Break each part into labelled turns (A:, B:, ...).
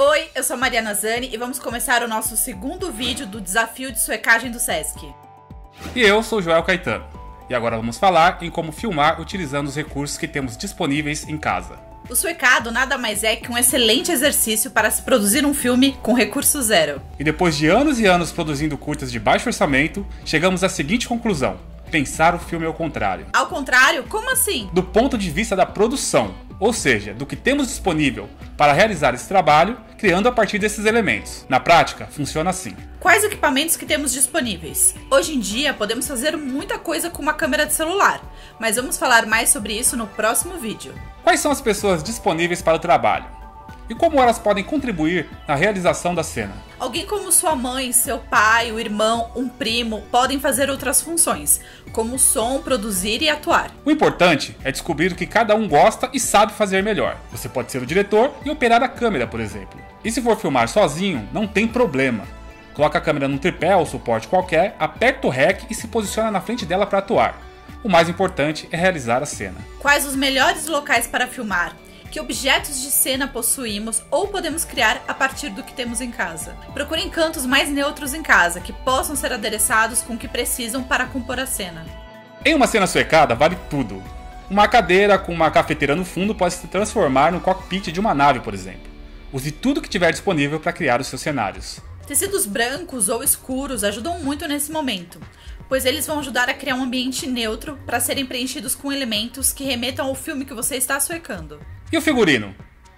A: Oi, eu sou a Mariana Zani e vamos começar o nosso segundo vídeo do desafio de suecagem do Sesc.
B: E eu sou Joel Caetano. E agora vamos falar em como filmar utilizando os recursos que temos disponíveis em casa.
A: O suecado nada mais é que um excelente exercício para se produzir um filme com recurso zero.
B: E depois de anos e anos produzindo curtas de baixo orçamento, chegamos à seguinte conclusão: pensar o filme ao contrário.
A: Ao contrário? Como assim?
B: Do ponto de vista da produção, ou seja, do que temos disponível para realizar esse trabalho, criando a partir desses elementos. Na prática, funciona assim.
A: Quais equipamentos que temos disponíveis? Hoje em dia podemos fazer muita coisa com uma câmera de celular, mas vamos falar mais sobre isso no próximo vídeo.
B: Quais são as pessoas disponíveis para o trabalho? E como elas podem contribuir na realização da cena.
A: Alguém como sua mãe, seu pai, o irmão, um primo podem fazer outras funções, como som, produzir e atuar.
B: O importante é descobrir o que cada um gosta e sabe fazer melhor. Você pode ser o diretor e operar a câmera, por exemplo. E se for filmar sozinho, não tem problema. Coloca a câmera num tripé ou suporte qualquer, aperta o REC e se posiciona na frente dela para atuar. O mais importante é realizar a cena.
A: Quais os melhores locais para filmar? Que objetos de cena possuímos ou podemos criar a partir do que temos em casa. Procurem cantos mais neutros em casa, que possam ser adereçados com o que precisam para compor a cena.
B: Em uma cena suecada, vale tudo. Uma cadeira com uma cafeteira no fundo pode se transformar no cockpit de uma nave, por exemplo. Use tudo que tiver disponível para criar os seus cenários.
A: Tecidos brancos ou escuros ajudam muito nesse momento, pois eles vão ajudar a criar um ambiente neutro para serem preenchidos com elementos que remetam ao filme que você está suecando.
B: E o figurino?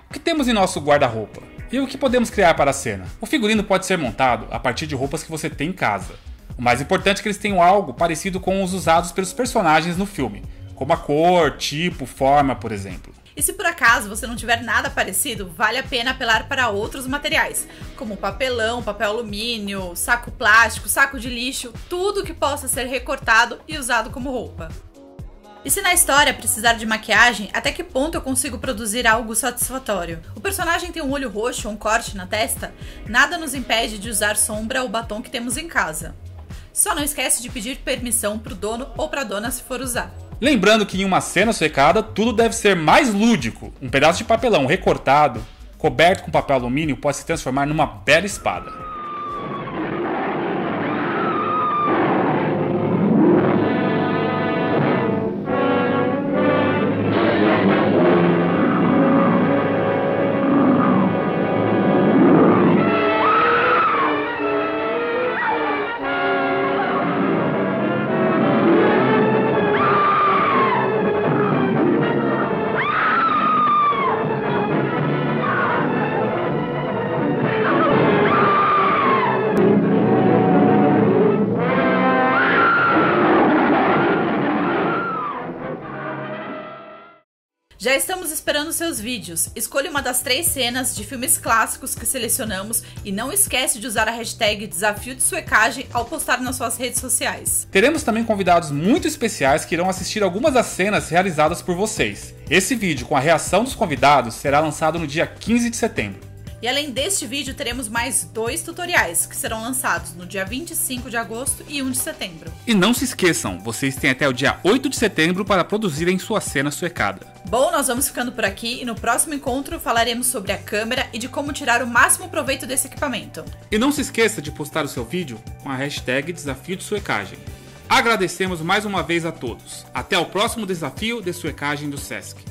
B: O que temos em nosso guarda-roupa? E o que podemos criar para a cena? O figurino pode ser montado a partir de roupas que você tem em casa. O mais importante é que eles tenham algo parecido com os usados pelos personagens no filme, como a cor, tipo, forma, por exemplo.
A: E se por acaso você não tiver nada parecido, vale a pena apelar para outros materiais, como papelão, papel alumínio, saco plástico, saco de lixo, tudo que possa ser recortado e usado como roupa. E se na história precisar de maquiagem, até que ponto eu consigo produzir algo satisfatório? O personagem tem um olho roxo ou um corte na testa? Nada nos impede de usar sombra ou batom que temos em casa. Só não esquece de pedir permissão pro dono ou pra dona se for usar.
B: Lembrando que em uma cena secada, tudo deve ser mais lúdico. Um pedaço de papelão recortado, coberto com papel alumínio, pode se transformar numa bela espada.
A: Já estamos esperando seus vídeos. Escolha uma das três cenas de filmes clássicos que selecionamos e não esquece de usar a hashtag Desafio de Suecagem ao postar nas suas redes sociais.
B: Teremos também convidados muito especiais que irão assistir algumas das cenas realizadas por vocês. Esse vídeo com a reação dos convidados será lançado no dia 15 de setembro.
A: E além deste vídeo, teremos mais dois tutoriais que serão lançados no dia 25 de agosto e 1 de setembro.
B: E não se esqueçam, vocês têm até o dia 8 de setembro para produzirem sua cena suecada.
A: Bom, nós vamos ficando por aqui e no próximo encontro falaremos sobre a câmera e de como tirar o máximo proveito desse equipamento.
B: E não se esqueça de postar o seu vídeo com a hashtag Desafio de Suecagem. Agradecemos mais uma vez a todos. Até o próximo desafio de suecagem do SESC.